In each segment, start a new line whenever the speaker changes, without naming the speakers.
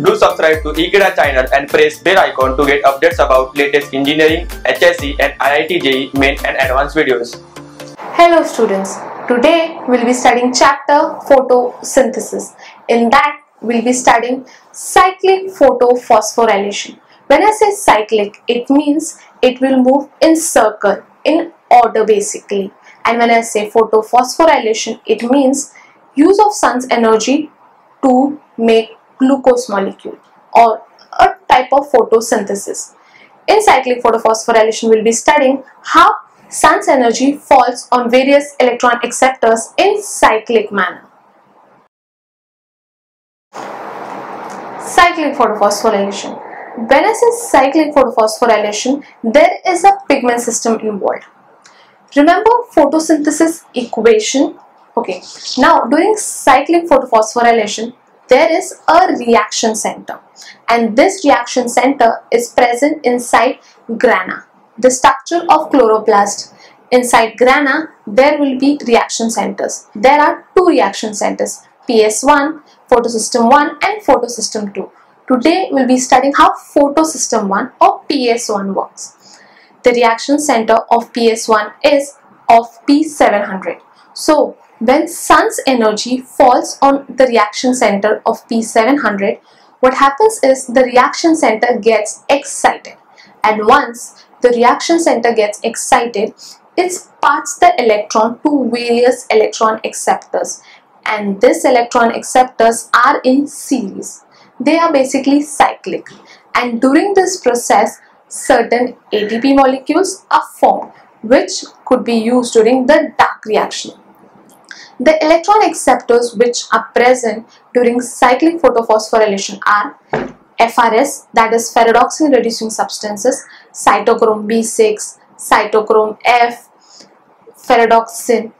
Do subscribe to Ekeeda channel and press bell icon to get updates about latest engineering, HSC and IIT JEE main and advanced videos.
Hello students, today we'll be studying chapter photosynthesis. In that we'll be studying cyclic photophosphorylation. When I say cyclic, it means it will move in circle, in order basically. And when I say photophosphorylation, it means use of sun's energy to make glucose molecule or a type of photosynthesis. In cyclic photophosphorylation, we'll be studying how sun's energy falls on various electron acceptors in cyclic manner. Cyclic photophosphorylation. When I say cyclic photophosphorylation, there is a pigment system involved. Remember photosynthesis equation? Okay, now during cyclic photophosphorylation, there is a reaction center. And this reaction center is present inside grana. The structure of chloroplast. Inside grana there will be reaction centers. There are two reaction centers ps1 photosystem 1 and photosystem 2 today we'll be studying how photosystem 1 or ps1 works. The reaction center of ps1 is of p700 so when sun's energy falls on the reaction center of P700, what happens is the reaction center gets excited and once the reaction center gets excited, it passes the electron to various electron acceptors and these electron acceptors are in series. They are basically cyclic and during this process certain ATP molecules are formed which could be used during the dark reaction. The electron acceptors which are present during cyclic photophosphorylation are FRS that is ferredoxin reducing substances, cytochrome B6, cytochrome F, ferredoxin.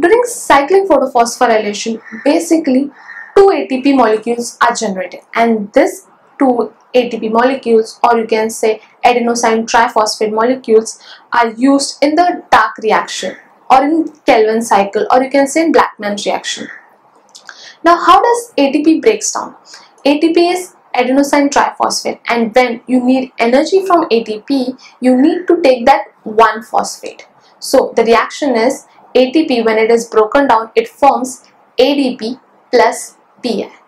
During cyclic photophosphorylation basically two ATP molecules are generated and this two ATP molecules or you can say adenosine triphosphate molecules are used in the dark reaction or in Calvin cycle or you can say in Blackman reaction. Now how does ATP breaks down? ATP is adenosine triphosphate and when you need energy from ATP you need to take that one phosphate. So the reaction is ATP when it is broken down it forms ADP plus PI.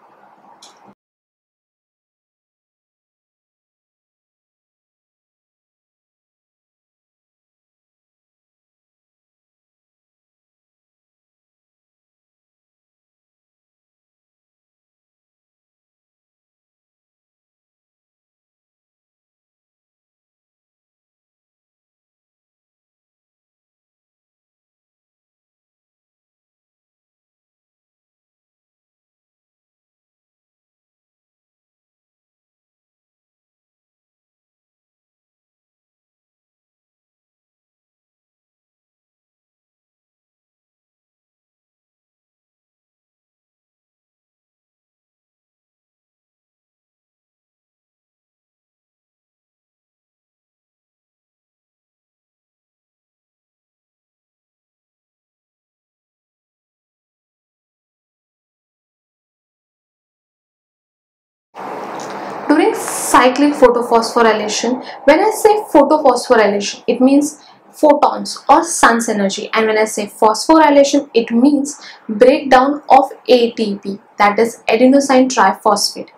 During cyclic photophosphorylation, when I say photophosphorylation, it means photons or sun's energy and when I say phosphorylation, it means breakdown of ATP that is adenosine triphosphate.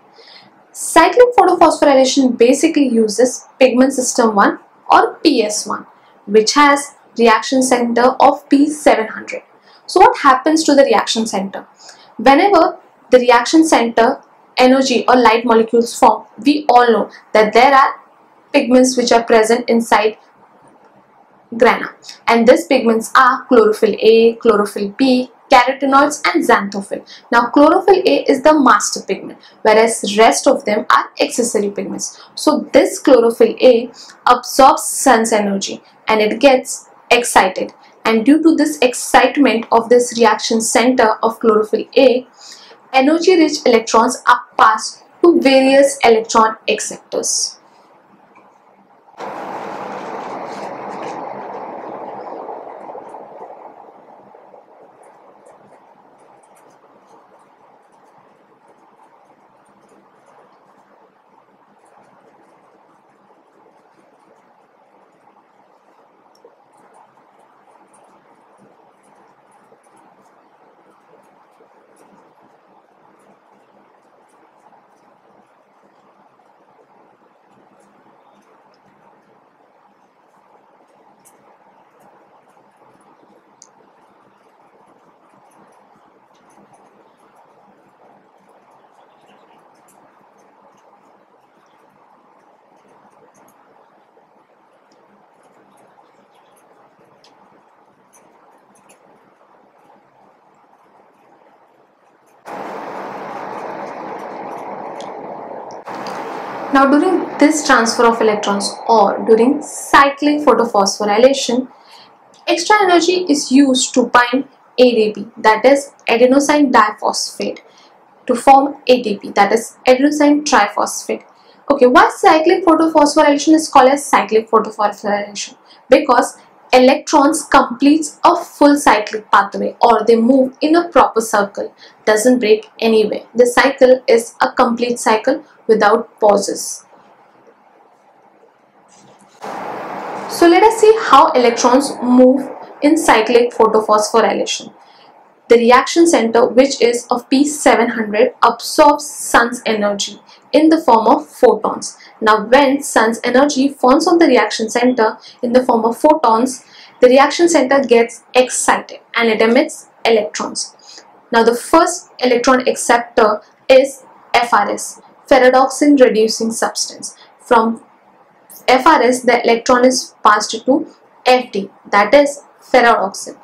Cyclic photophosphorylation basically uses pigment system 1 or PS1 which has reaction center of P700. So what happens to the reaction center? Whenever the reaction center energy or light molecules form, we all know that there are pigments which are present inside grana and these pigments are chlorophyll A, chlorophyll B, carotenoids and xanthophyll. Now chlorophyll A is the master pigment whereas rest of them are accessory pigments. So this chlorophyll A absorbs sun's energy and it gets excited and due to this excitement of this reaction center of chlorophyll A energy rich electrons are passed to various electron acceptors. Now during this transfer of electrons or during cyclic photophosphorylation, extra energy is used to bind ADP that is adenosine diphosphate to form ATP that is adenosine triphosphate. Okay, why cyclic photophosphorylation is called as cyclic photophosphorylation? Because electrons completes a full cyclic pathway or they move in a proper circle doesn't break anyway. The cycle is a complete cycle without pauses. So let us see how electrons move in cyclic photophosphorylation the reaction center which is of P700 absorbs sun's energy in the form of photons. Now when sun's energy falls on the reaction center in the form of photons, the reaction center gets excited and it emits electrons. Now the first electron acceptor is FRS, ferredoxin reducing substance. From FRS the electron is passed to FD that is ferredoxin.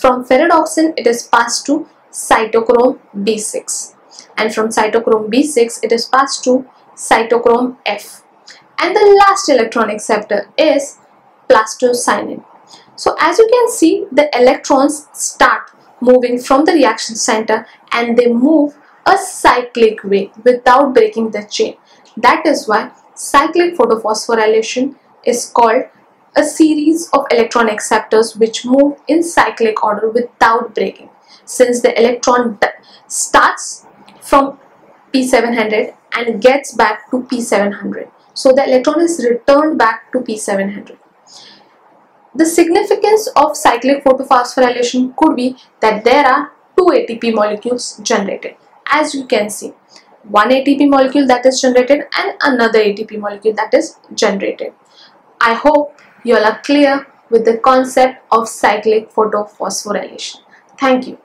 From ferredoxin it is passed to cytochrome B6 and from cytochrome B6 it is passed to cytochrome F and the last electron acceptor is plastocyanin. So as you can see the electrons start moving from the reaction center and they move a cyclic way without breaking the chain. That is why cyclic photophosphorylation is called a series of electron acceptors which move in cyclic order without breaking. Since the electron starts from P700 and gets back to P700. So the electron is returned back to P700. The significance of cyclic photophosphorylation could be that there are two ATP molecules generated as you can see one ATP molecule that is generated and another ATP molecule that is generated. I hope you all are clear with the concept of cyclic photophosphorylation. Thank you.